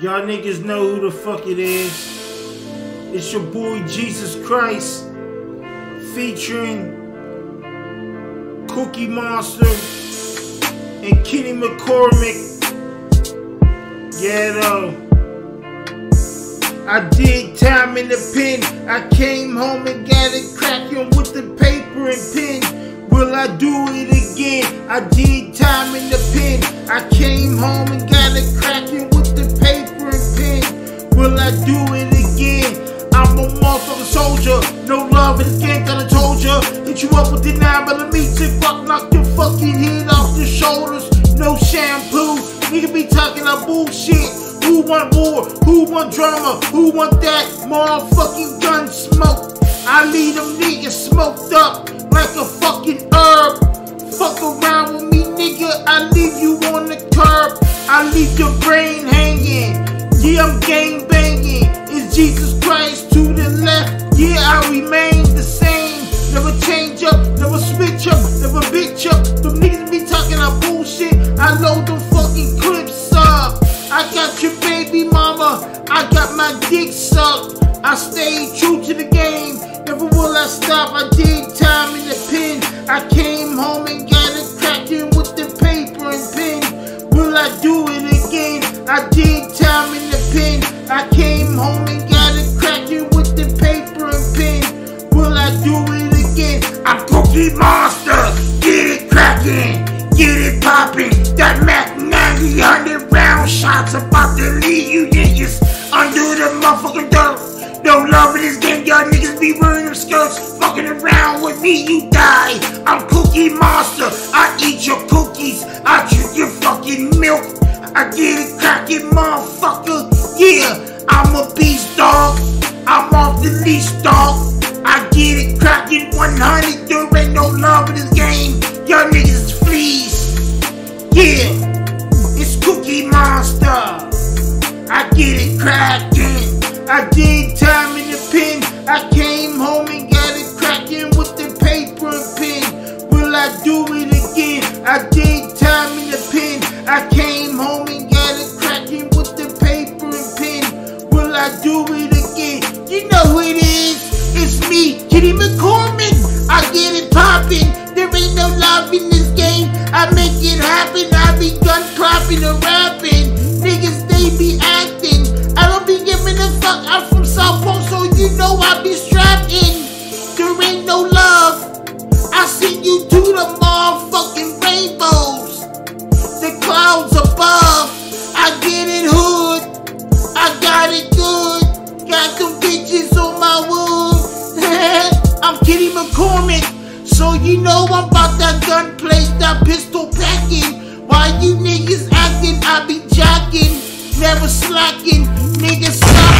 Y'all niggas know who the fuck it is. It's your boy Jesus Christ featuring Cookie Monster and Kenny McCormick. Yeah, though. I did time in the pen. I came home and got it cracking with the paper and pen. Will I do it again? I did time in the pen. I came home and got it cracking do it again? I'm a motherfucking soldier. No love in this game, kinda told ya. Hit you up with the 9 millimeter, fuck, knock your fucking head off your shoulders. No shampoo, nigga be talking about bullshit. Who want war? Who want drama? Who want that motherfucking gun smoke? I leave them niggas smoked up like a fucking herb. Fuck around with me, nigga. I leave you on the curb. I leave your brain hanging. Yeah, I'm gang I load them fucking clips up. I got your baby mama. I got my dick sucked. I stay true to the game. Never will I stop. I did time in the pen. I came home and got it cracking with the paper and pen. Will I do it again? I did time in the pen. I came home and got it cracking with the paper and pen. Will I do it again? I'm Cookie Monster. Get shots about to leave you niggas under the motherfucking dirt. No love in this game, y'all niggas be wearing them skirts. Fucking around with me, you die. I'm Cookie Monster. I eat your cookies. I drink your fucking milk. I get it cracking, motherfucker. I did time in the pen. I came home and got it cracking with the paper and pen. Will I do it again? I did time in the pen. I came home and got it cracking with the paper and pen. Will I do it again? You know who it is. It's me, Kenny McCormick. I get it popping. There ain't no love in this game. I make it happen. I be gun clapping and I'm from South Pole, so you know I be strapped in. There ain't no love. I send you to the motherfucking rainbows. The clouds above. I get it hood. I got it good. Got them bitches on my wood. I'm Kenny McCormick. So you know I'm about that gunplay, that pistol packing. Why you niggas acting? I be jacking, never slacking. Niggas stop